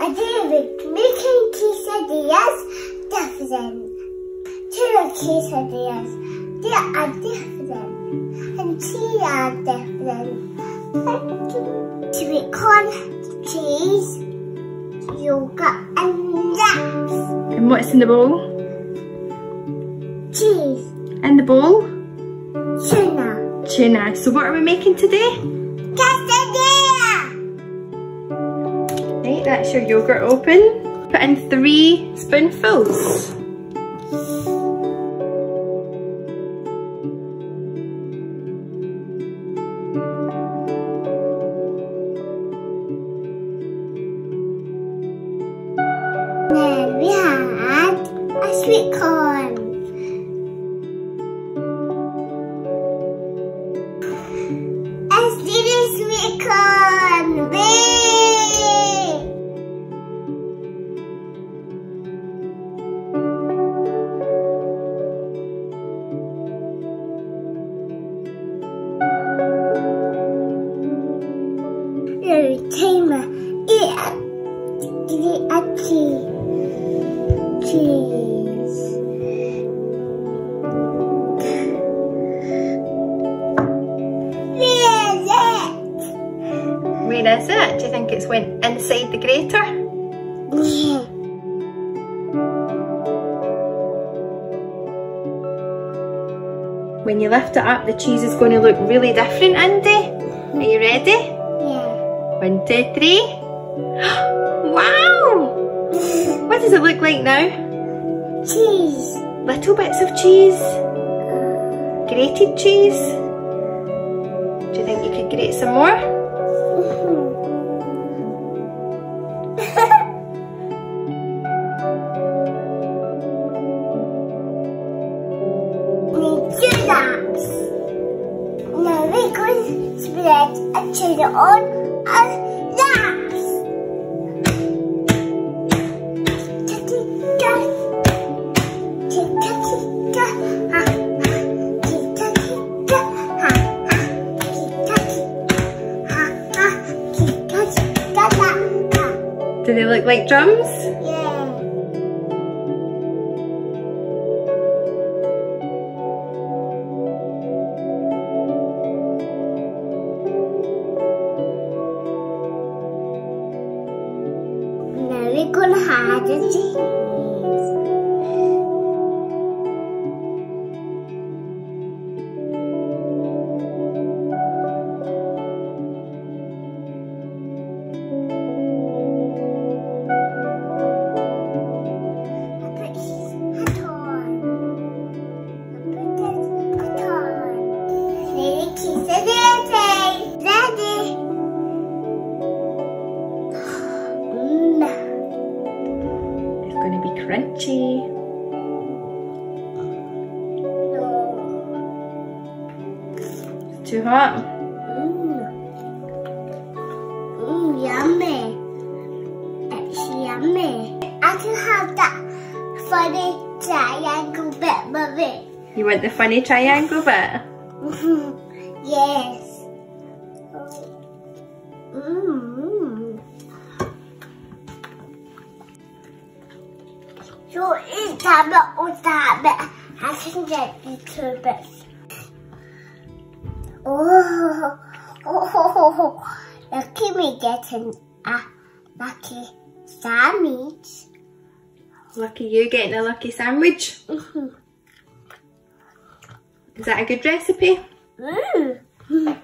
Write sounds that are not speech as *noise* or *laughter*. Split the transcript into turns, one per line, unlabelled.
I did making quesadillas different. Two quesadillas, they are different. And tea are different. Sweet corn, cheese, yogurt, and nuts.
And what's in the bowl?
Cheese,
In the bowl?
tuna,
Tuna. So what are we making today?
quesadilla.
That's your yogurt open. Put in three spoonfuls.
Then we had a sweet corn. A sweet corn. Little tamer. Yeah. Cheese.
Where is it? Do you think it's went inside the grater?
Yeah.
When you lift it up, the cheese is going to look really different, Indie. Are you ready? One, two, three. wow! What does it look like now?
Cheese.
Little bits of cheese. Uh. Grated cheese. Do you think you could grate some more? *laughs* *laughs*
ha. Tick-tock-tick-tock. Ha, ha.
Do they look like drums?
Yeah. Now we're
crunchy. It's too hot.
Mmm. Mmm, yummy. It's yummy. I can have that funny triangle bit, mummy.
You want the funny triangle bit? *laughs*
yes. Mmm. You eat that bit or that bit. I can get the two bits. Oh, oh, look at me getting a lucky sandwich.
Lucky you getting a lucky sandwich.
Mhm.
Is that a good recipe?
Mm.